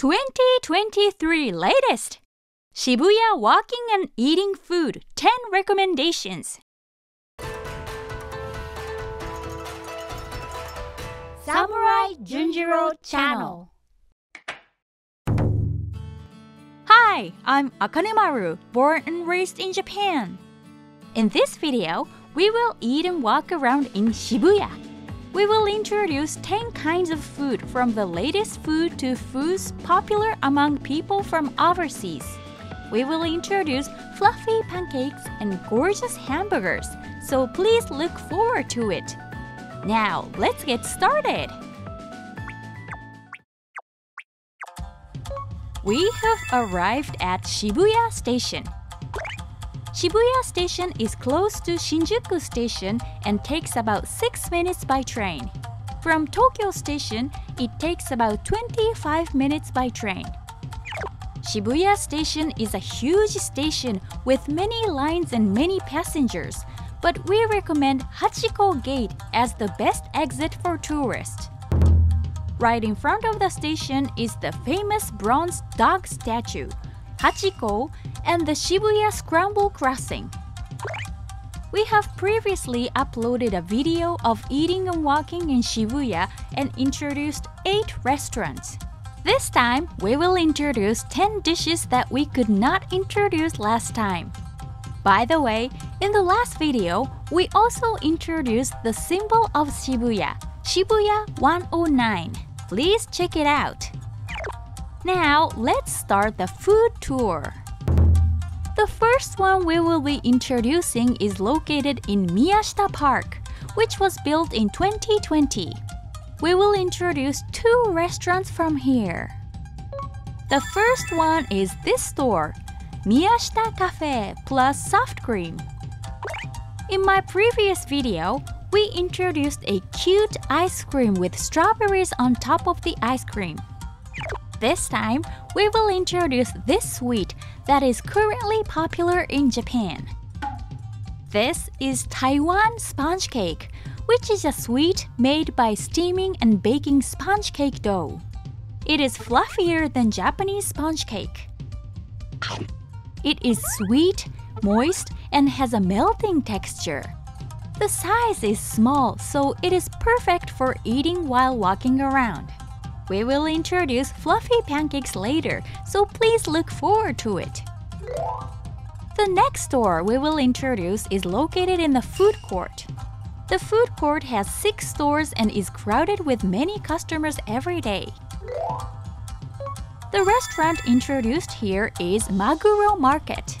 2023 latest Shibuya walking and eating food 10 recommendations. Samurai Junjiro Channel. Hi, I'm Akanemaru, born and raised in Japan. In this video, we will eat and walk around in Shibuya. We will introduce 10 kinds of food from the latest food to foods popular among people from overseas. We will introduce fluffy pancakes and gorgeous hamburgers, so please look forward to it. Now, let's get started! We have arrived at Shibuya Station. Shibuya Station is close to Shinjuku Station and takes about 6 minutes by train. From Tokyo Station, it takes about 25 minutes by train. Shibuya Station is a huge station with many lines and many passengers, but we recommend Hachiko Gate as the best exit for tourists. Right in front of the station is the famous bronze dog statue, Hachiko, and the Shibuya Scramble Crossing. We have previously uploaded a video of eating and walking in Shibuya and introduced 8 restaurants. This time, we will introduce 10 dishes that we could not introduce last time. By the way, in the last video, we also introduced the symbol of Shibuya, Shibuya 109. Please check it out. Now, let's start the food tour. The first one we will be introducing is located in Miyashita Park, which was built in 2020. We will introduce two restaurants from here. The first one is this store, Miyashita Cafe plus soft cream. In my previous video, we introduced a cute ice cream with strawberries on top of the ice cream. This time, we will introduce this sweet that is currently popular in Japan. This is Taiwan sponge cake, which is a sweet made by steaming and baking sponge cake dough. It is fluffier than Japanese sponge cake. It is sweet, moist, and has a melting texture. The size is small, so it is perfect for eating while walking around. We will introduce fluffy pancakes later, so please look forward to it. The next store we will introduce is located in the food court. The food court has six stores and is crowded with many customers every day. The restaurant introduced here is Maguro Market.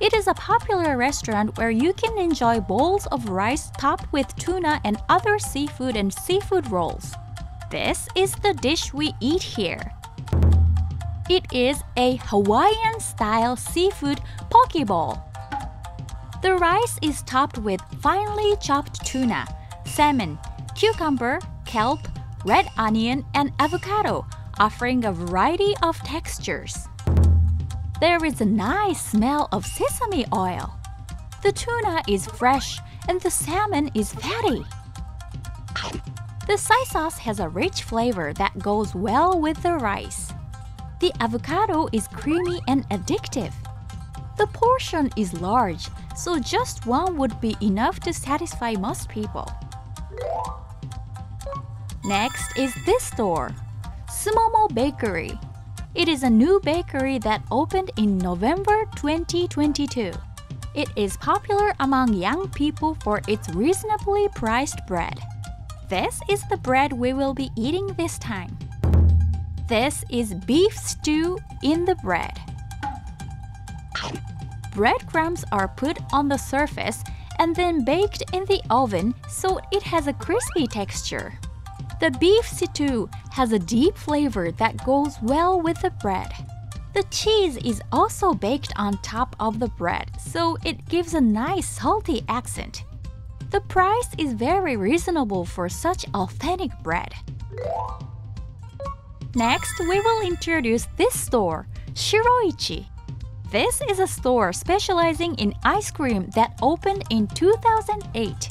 It is a popular restaurant where you can enjoy bowls of rice topped with tuna and other seafood and seafood rolls. This is the dish we eat here. It is a Hawaiian style seafood poke bowl. The rice is topped with finely chopped tuna, salmon, cucumber, kelp, red onion, and avocado, offering a variety of textures. There is a nice smell of sesame oil. The tuna is fresh and the salmon is fatty. The soy sauce has a rich flavor that goes well with the rice. The avocado is creamy and addictive. The portion is large, so just one would be enough to satisfy most people. Next is this store, Sumomo Bakery. It is a new bakery that opened in November 2022. It is popular among young people for its reasonably priced bread. This is the bread we will be eating this time. This is beef stew in the bread. Breadcrumbs are put on the surface and then baked in the oven so it has a crispy texture. The beef stew has a deep flavor that goes well with the bread. The cheese is also baked on top of the bread, so it gives a nice salty accent. The price is very reasonable for such authentic bread. Next, we will introduce this store, Shiroichi. This is a store specializing in ice cream that opened in 2008.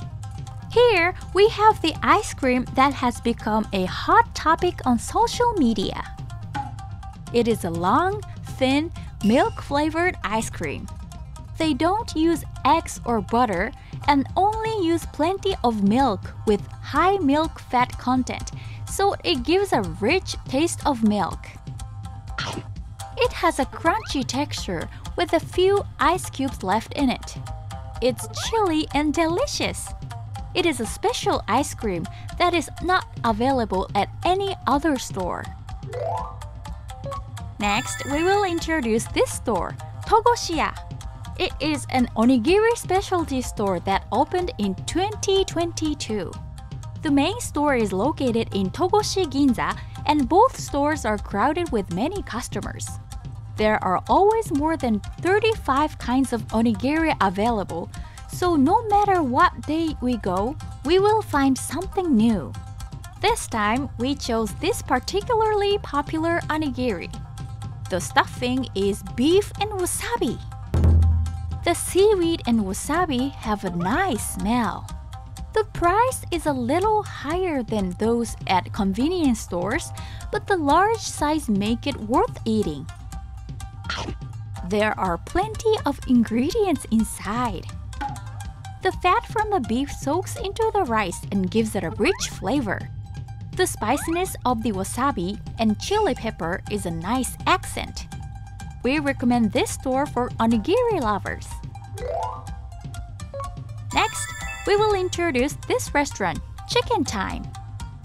Here, we have the ice cream that has become a hot topic on social media. It is a long, thin, milk flavored ice cream. They don't use eggs or butter and only use plenty of milk with high milk fat content, so it gives a rich taste of milk. It has a crunchy texture with a few ice cubes left in it. It's chilly and delicious. It is a special ice cream that is not available at any other store. Next, we will introduce this store, Togoshiya. It is an onigiri specialty store that opened in 2022. The main store is located in Togoshi Ginza, and both stores are crowded with many customers. There are always more than 35 kinds of onigiri available, so no matter what day we go, we will find something new. This time, we chose this particularly popular onigiri. The stuffing is beef and wasabi. The seaweed and wasabi have a nice smell. The price is a little higher than those at convenience stores, but the large size make it worth eating. There are plenty of ingredients inside. The fat from the beef soaks into the rice and gives it a rich flavor. The spiciness of the wasabi and chili pepper is a nice accent. We recommend this store for onigiri lovers. Next, we will introduce this restaurant, Chicken Time.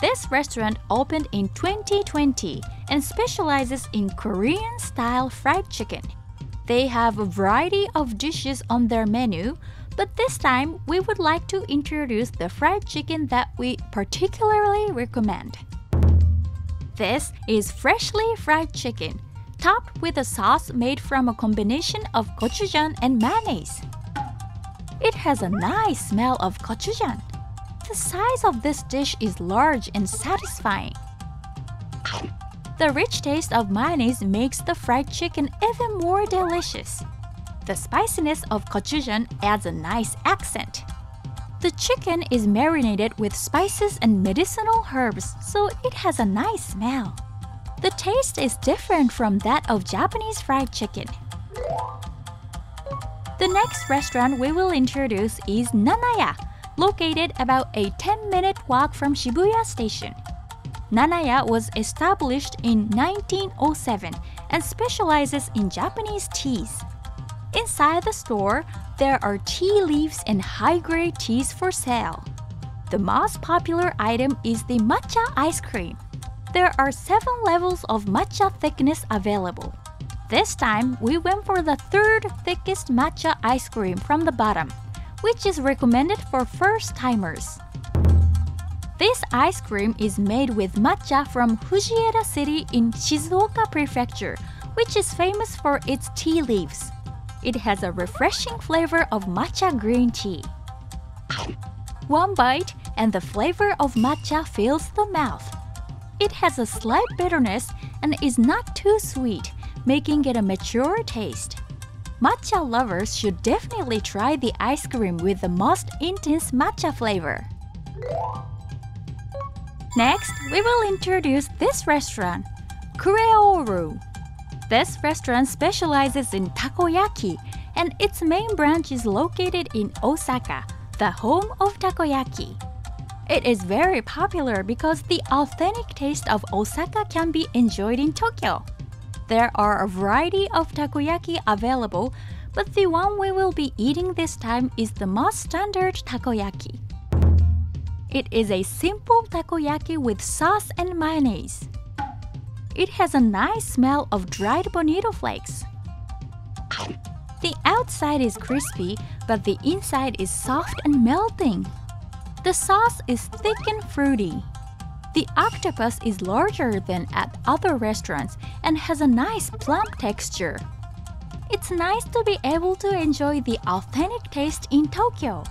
This restaurant opened in 2020 and specializes in Korean style fried chicken. They have a variety of dishes on their menu, but this time we would like to introduce the fried chicken that we particularly recommend. This is freshly fried chicken, topped with a sauce made from a combination of gochujang and mayonnaise. It has a nice smell of gochujang. The size of this dish is large and satisfying. The rich taste of mayonnaise makes the fried chicken even more delicious. The spiciness of gochujang adds a nice accent. The chicken is marinated with spices and medicinal herbs, so it has a nice smell. The taste is different from that of Japanese fried chicken. The next restaurant we will introduce is Nanaya, located about a 10 minute walk from Shibuya Station. Nanaya was established in 1907 and specializes in Japanese teas. Inside the store, there are tea leaves and high grade teas for sale. The most popular item is the matcha ice cream. There are seven levels of matcha thickness available. This time, we went for the third thickest matcha ice cream from the bottom, which is recommended for first timers. This ice cream is made with matcha from Fujieda City in Shizuoka Prefecture, which is famous for its tea leaves. It has a refreshing flavor of matcha green tea. One bite and the flavor of matcha fills the mouth. It has a slight bitterness and is not too sweet, making it a mature taste. Matcha lovers should definitely try the ice cream with the most intense matcha flavor. Next, we will introduce this restaurant, Creo-ru. This restaurant specializes in takoyaki, and its main branch is located in Osaka, the home of takoyaki. It is very popular because the authentic taste of Osaka can be enjoyed in Tokyo. There are a variety of takoyaki available, but the one we will be eating this time is the most standard takoyaki. It is a simple takoyaki with sauce and mayonnaise. It has a nice smell of dried bonito flakes. The outside is crispy, but the inside is soft and melting. The sauce is thick and fruity. The octopus is larger than at other restaurants and has a nice plump texture. It's nice to be able to enjoy the authentic taste in Tokyo.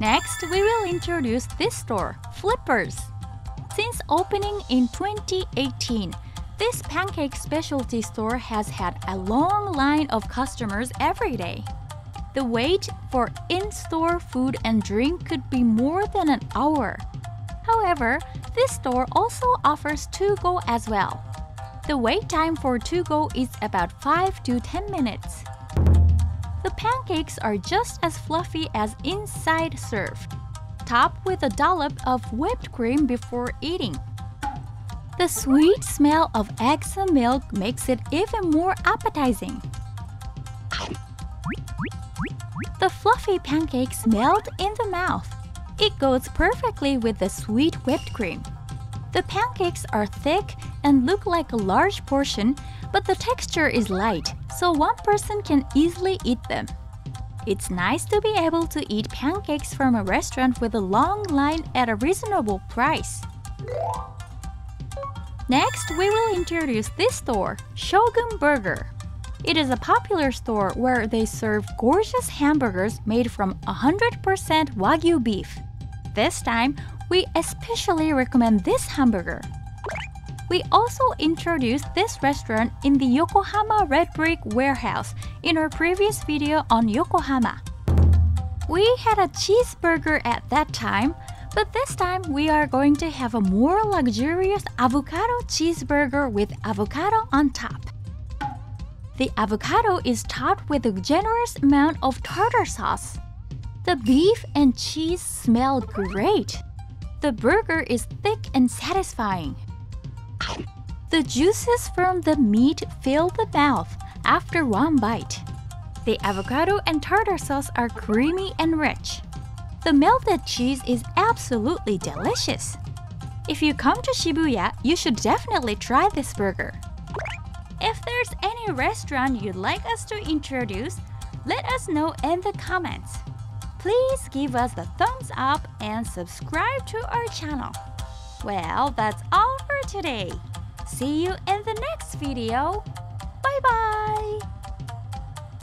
Next, we will introduce this store, Flippers. Since opening in 2018, this pancake specialty store has had a long line of customers every day. The wait for in store food and drink could be more than an hour. However, this store also offers to-go as well. The wait time for to-go is about 5 to 10 minutes. The pancakes are just as fluffy as inside served. Top with a dollop of whipped cream before eating. The sweet smell of eggs and milk makes it even more appetizing. The fluffy pancakes melt in the mouth. It goes perfectly with the sweet whipped cream. The pancakes are thick and look like a large portion, but the texture is light, so one person can easily eat them. It's nice to be able to eat pancakes from a restaurant with a long line at a reasonable price. Next, we will introduce this store, Shogun Burger. It is a popular store where they serve gorgeous hamburgers made from 100% Wagyu beef. This time, we especially recommend this hamburger. We also introduced this restaurant in the Yokohama Red Brick Warehouse in our previous video on Yokohama. We had a cheeseburger at that time, but this time we are going to have a more luxurious avocado cheeseburger with avocado on top. The avocado is topped with a generous amount of tartar sauce. The beef and cheese smell great. The burger is thick and satisfying. The juices from the meat fill the mouth after one bite. The avocado and tartar sauce are creamy and rich. The melted cheese is absolutely delicious. If you come to Shibuya, you should definitely try this burger. If there's any restaurant you'd like us to introduce, let us know in the comments. Please give us a thumbs up and subscribe to our channel. Well, that's all for today. See you in the next video. Bye bye!